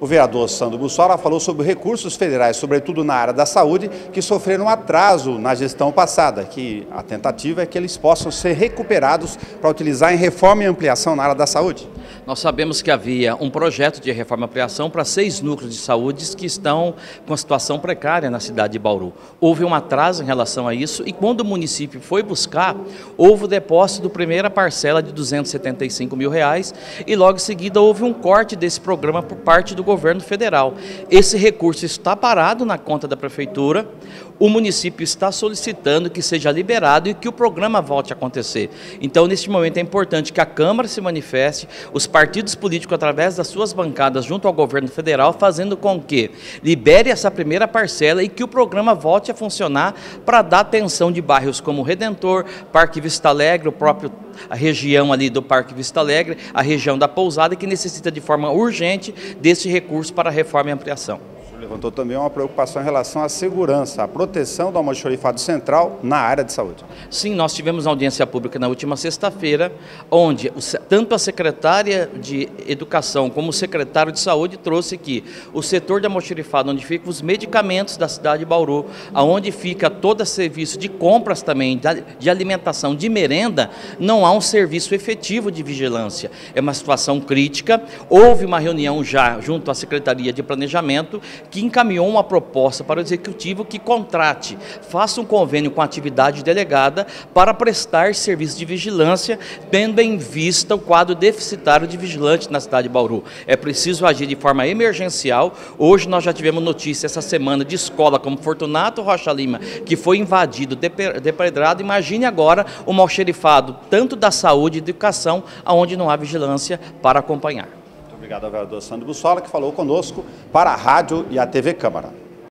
O vereador Sandro Bussola falou sobre recursos federais, sobretudo na área da saúde, que sofreram atraso na gestão passada, que a tentativa é que eles possam ser recuperados para utilizar em reforma e ampliação na área da saúde. Nós sabemos que havia um projeto de reforma e ampliação para seis núcleos de saúde que estão com situação precária na cidade de Bauru. Houve um atraso em relação a isso e quando o município foi buscar, houve o depósito da primeira parcela de 275 mil reais e logo em seguida houve um corte desse programa por parte do governo federal. Esse recurso está parado na conta da prefeitura, o município está solicitando que seja liberado e que o programa volte a acontecer. Então, neste momento, é importante que a Câmara se manifeste, os partidos políticos, através das suas bancadas, junto ao governo federal, fazendo com que libere essa primeira parcela e que o programa volte a funcionar para dar atenção de bairros como Redentor, Parque Vista Alegre, o próprio a região ali do Parque Vista Alegre, a região da Pousada, que necessita de forma urgente desse recurso para reforma e ampliação levantou também uma preocupação em relação à segurança, à proteção do almoxorifado central na área de saúde. Sim, nós tivemos audiência pública na última sexta-feira, onde tanto a secretária de Educação como o secretário de Saúde trouxe que o setor de almoxorifado, onde ficam os medicamentos da cidade de Bauru, aonde fica todo serviço de compras também, de alimentação, de merenda, não há um serviço efetivo de vigilância. É uma situação crítica. Houve uma reunião já junto à Secretaria de Planejamento que encaminhou uma proposta para o executivo que contrate, faça um convênio com a atividade delegada para prestar serviço de vigilância, tendo em vista o quadro deficitário de vigilante na cidade de Bauru. É preciso agir de forma emergencial. Hoje nós já tivemos notícia essa semana de escola como Fortunato Rocha Lima, que foi invadido, depredrado. Imagine agora o mal xerifado, tanto da saúde e educação, aonde não há vigilância para acompanhar. Obrigado ao vereador Sandro Bussola, que falou conosco para a Rádio e a TV Câmara.